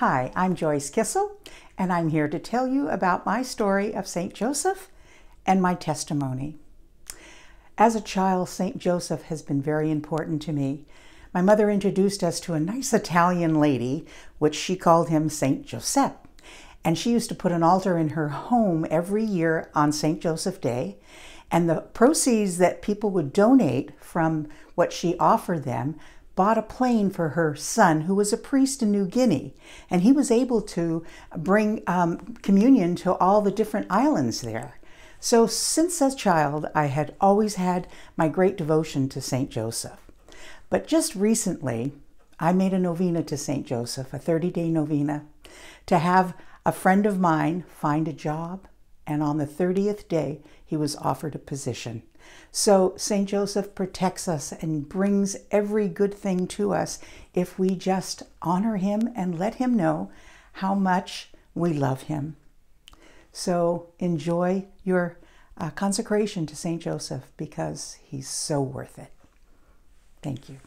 Hi, I'm Joyce Kissel, and I'm here to tell you about my story of St. Joseph and my testimony. As a child, St. Joseph has been very important to me. My mother introduced us to a nice Italian lady, which she called him St. Joseph. And she used to put an altar in her home every year on St. Joseph Day. And the proceeds that people would donate from what she offered them bought a plane for her son, who was a priest in New Guinea, and he was able to bring um, communion to all the different islands there. So, since a child, I had always had my great devotion to St. Joseph. But just recently, I made a novena to St. Joseph, a 30 day novena, to have a friend of mine find a job, and on the 30th day, he was offered a position. So St. Joseph protects us and brings every good thing to us if we just honor him and let him know how much we love him. So enjoy your uh, consecration to St. Joseph because he's so worth it. Thank you.